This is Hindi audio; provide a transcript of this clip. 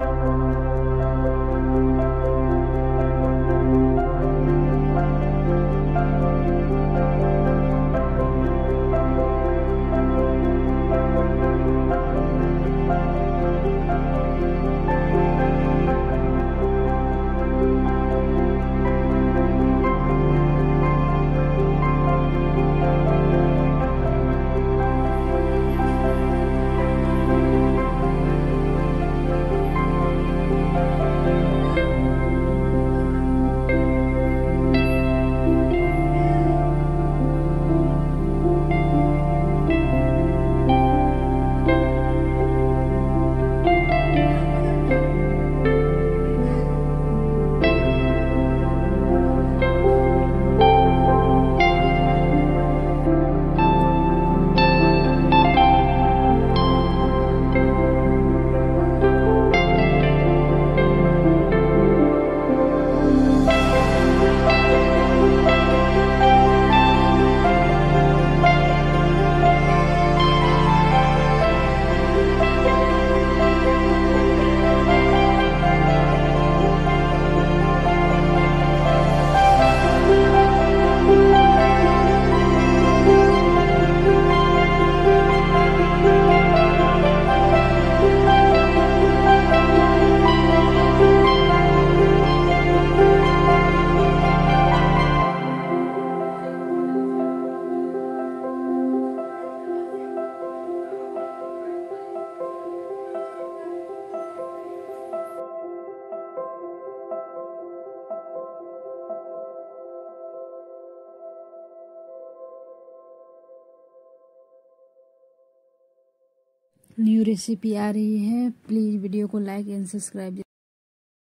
Música न्यू रेसिपी आ रही है प्लीज़ वीडियो को लाइक एंड सब्सक्राइब